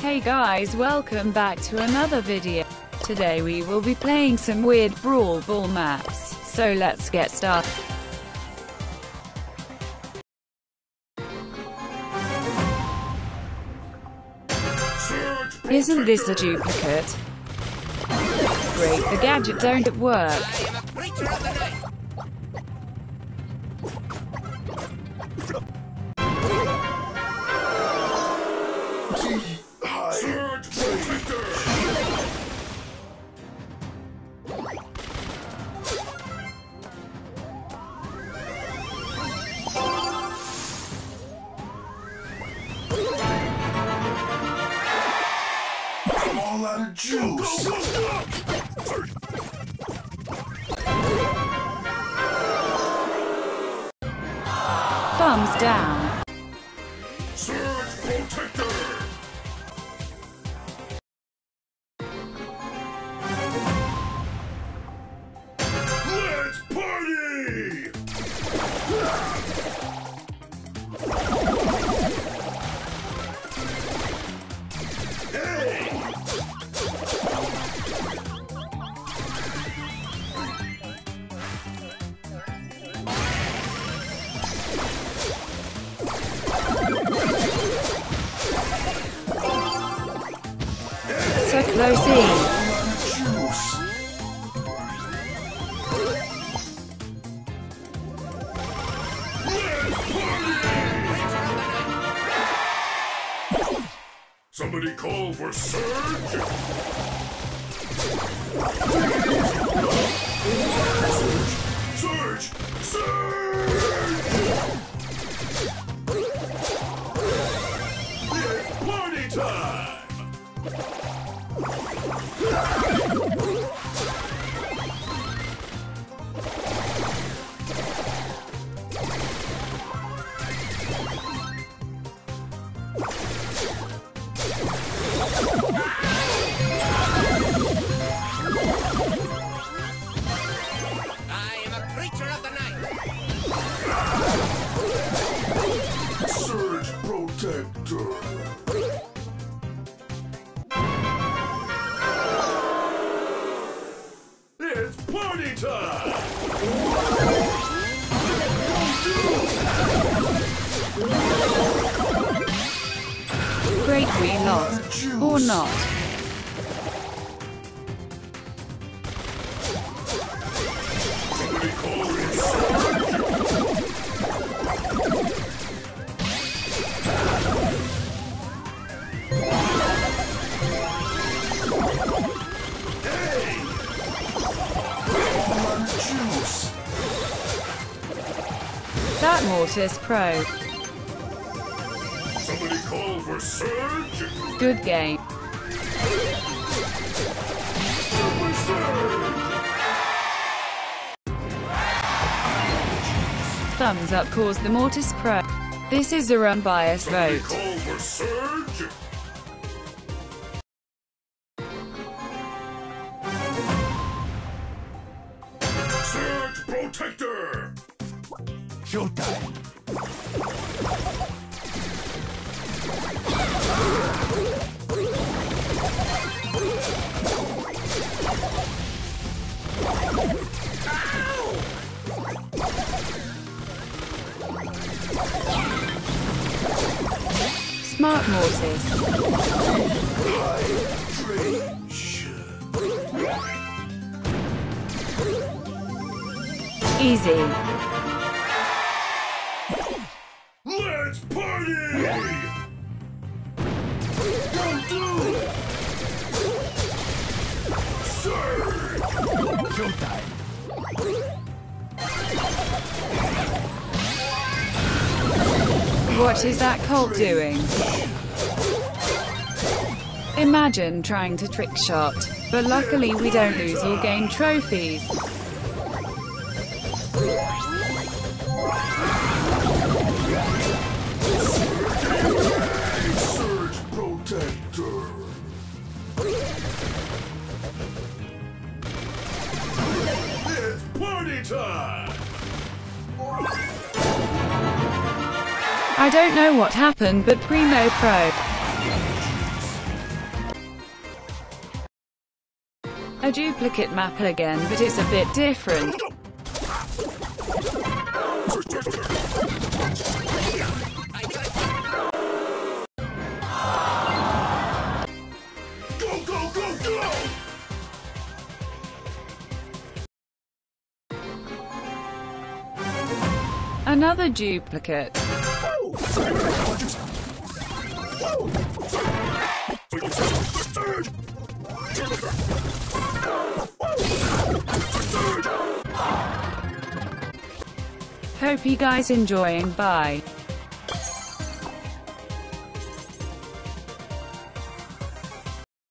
Hey guys welcome back to another video. Today we will be playing some weird Brawl Ball maps, so let's get started. Isn't this a duplicate? Great, the gadget don't work. Of juice. Thumbs down. Of juice. Somebody call for Surge! Surge! Surge! It's party time! ハハハハ! Great we lost. Or not. That Mortis Pro. Good game. Thumbs up cause the Mortis Pro. This is a unbiased Somebody vote. call for Surge! Surge Protector! Showtime. Smart Mortis. Easy. What is that Colt doing? Imagine trying to trick shot. But luckily we don't lose or gain trophies. I don't know what happened but Primo Pro a duplicate map again but it's a bit different. Another duplicate. Hope you guys enjoying. Bye.